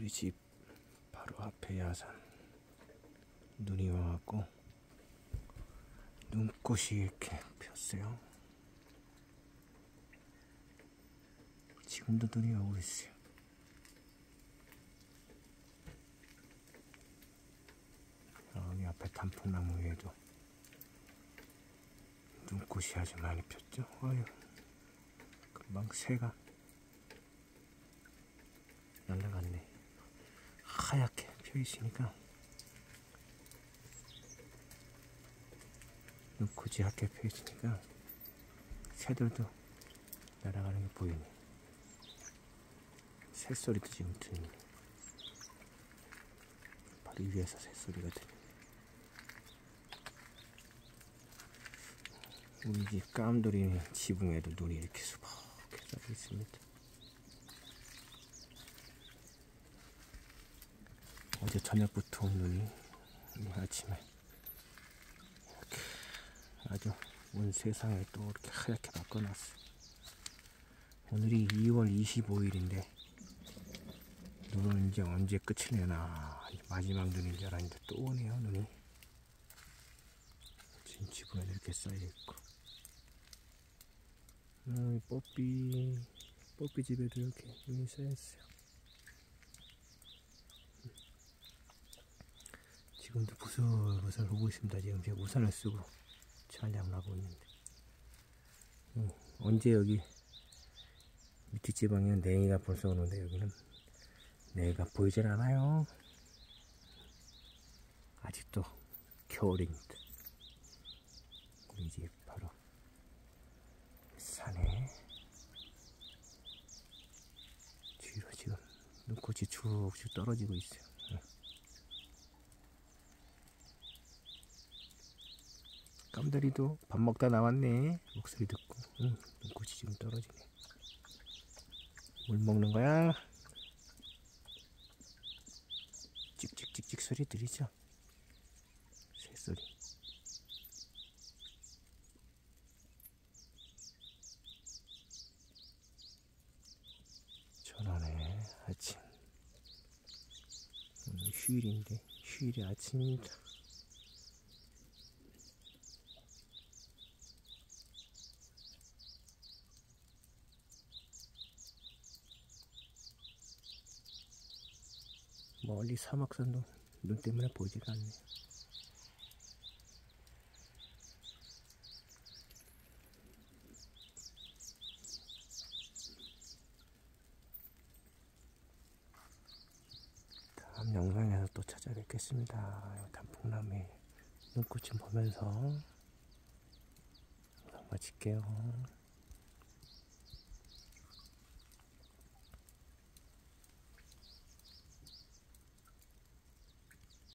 우리 집 바로 앞에 야산 눈이 와갖고 눈꽃이 이렇게 폈어요. 지금도 눈이 오고 있어요. 여기 앞에 단풍나무 위에도 눈꽃이 아주 많이 폈죠? 어휴 금방 새가 날라갔네 하얗게 펴 있으니까 눈꽃이 하얗게 펴 있으니까 새들도 날아가는 게 보이네. 새소리도 지금 들리네. 바로 위에서 새소리가 들리네. 우리 집 깜돌이 지붕에도 눈이 이렇게 수북하게 쌓여 있습니다 어제 저녁부터 오늘 아침에 이렇게 아주 온 세상을 또 이렇게 하얗게 바꿔놨어. 오늘이 2월 25일인데 눈은 이제 언제 끝이 내나 마지막 눈인 줄 알았는데 또 오네요 눈이. 지붕에 이렇게 쌓여있고 음, 뽀삐 뽀삐 집에도 이렇게 눈이 쌓였어요. 지금도 부슬부슬 오고 있습니다. 지금 제가 우산을 쓰고 촬영을 하고 있는데 어, 언제 여기 밑에 지방에는 냉이가 벌써 오는데 여기는 냉이가 보이질 않아요. 아직도 겨울입니다. 집 바로 산에 뒤로 지금 눈꽃이 쭉쭉 떨어지고 있어요. 깜다리도 밥 먹다 나왔네. 목소리 듣고. 응, 눈꽃이 지금 떨어지네. 물 먹는 거야? 찍찍찍찍 소리 들리죠? 새소리. 전화네 아침. 오늘 휴일인데 휴일이 아침입니다 멀리 사막산도 눈 때문에 보이지가 않네요. 다음 영상에서 또 찾아뵙겠습니다. 단풍나무에 눈꽃 좀 보면서 영상 마칠게요.